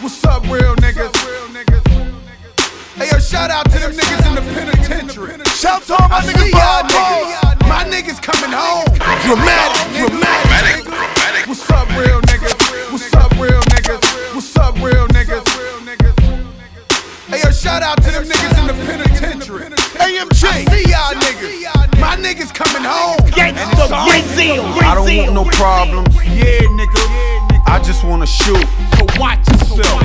What's up, real niggas? Hey, yo, shout out to them niggas in the penitentiary. Shout to all my I see niggas y'all ball balls. niggas. My niggas coming home. Dramatic, dramatic. What's up, real niggas? What's up, real niggas? What's up, real niggas? Hey, yo, shout out to them niggas in the penitentiary. AMG. I see y'all niggas. My niggas coming home. Gangsta Brazil. I don't want no problems. Yeah, nigga. I just wanna shoot. Watch yourself.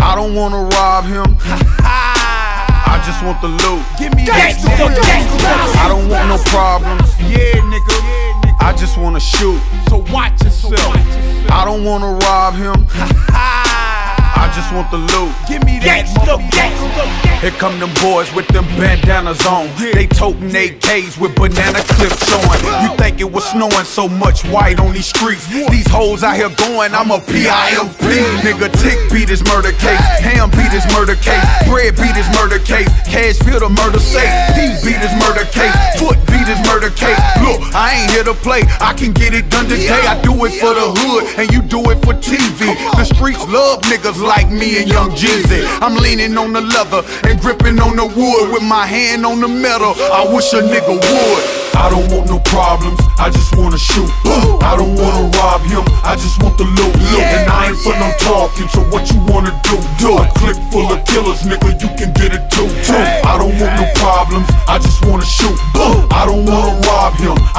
I don't wanna rob him. I just want the loot. Give me. Gangsta, gangsta. I don't want no problems. Yeah, nigga. I just wanna shoot. So watch yourself. I don't wanna rob him. I just want the loot. Give me that. Gangsta, gangsta. Here come them boys with them bandanas on. They toting AKs with banana clips on. You think it was snowing so much white on these streets? These hoes out here going, I'm a PIMP. Nigga, Tick beat his murder case. Ham beat his murder case. Bread beat his murder case. Cash filled a murder safe. P beat his murder case. Foot beat his murder case. Look, I ain't here to play. I can get it done today. I do it for the hood, and you do it for TV. The streets love niggas like me and Young Jeezy. I'm leaning on the leather and gripping on the wood with my hand on the metal. I wish a nigga would. I don't want no problems, I just wanna shoot. I don't wanna rob him, I just want the loot. And I ain't for no talking, so what you wanna do? Do a click full of killers, nigga, you can get it too. too. I don't want no problems, I just wanna shoot. I don't wanna rob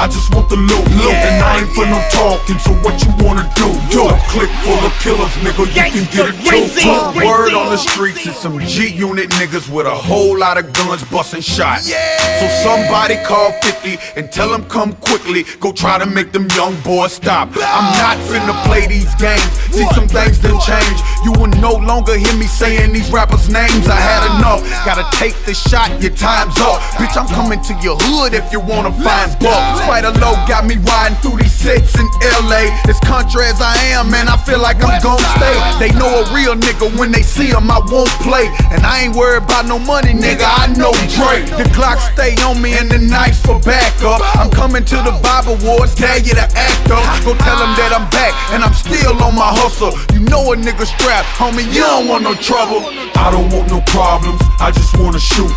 I just want the loot. loot. And I ain't for no talking, so what you wanna do? Do a click full of killers, nigga, you can get it too. Word on the streets is some G unit niggas with a whole lot of guns busting shots. So somebody call 50 and tell them come quickly. Go try to make them young boys stop. I'm not finna play these games. See some things done change. You will no longer hear me saying these rappers' names. I had enough. Gotta take the shot, your time's up. Bitch, I'm coming to your hood if you wanna find buck. Spider Loc got me riding through these sets in LA. As country as I am, man, I feel like I'm gon' stay. They know a real nigga when they see him, I won't play. And I ain't worried about no money, nigga, I know Drake. The Glock stay on me and the knife for backup. I'm coming to the Bible Wars, dare you to act up. Go tell them that I'm back and I'm still on my hustle. You know a nigga strapped, homie, you don't want no trouble. I don't want no problems, I just wanna shoot.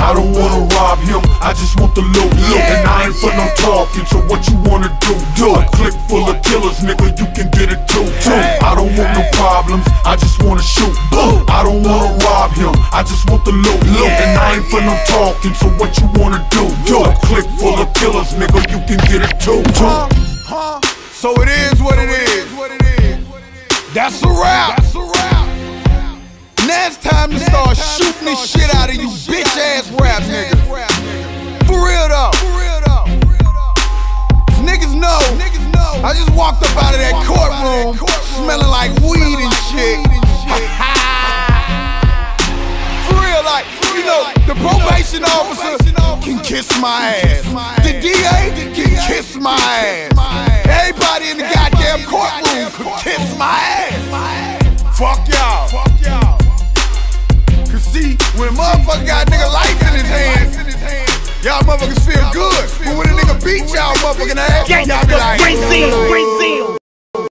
I don't wanna rob him, I just want the loot. And I ain't for no talking, so what you wanna do? Do a click full of killers, nigga, you can get it too. too. I don't want no problems, I just wanna shoot. I don't wanna rob him, I just want the loot. loot. And I ain't for no talking, so what you wanna do? Do a click full of killers, nigga, you can get it too. too. Uh-huh. So it is what it is. That's a wrap. Now it's time to start shooting the shit out of you bitch ass rap niggas. For real though. Niggas know. I just walked up out of that courtroom smelling like weed and shit. For real, like, you know, the probation officer can kiss my ass. The DA can kiss my ass. Everybody in the goddamn courtroom can kiss my ass. Fuck y'all. Cause see, when a motherfucker got a nigga life in his hands, y'all motherfuckers feel good. But when a nigga beat y'all motherfucking ass, y'all be like, Brazil. Brazil.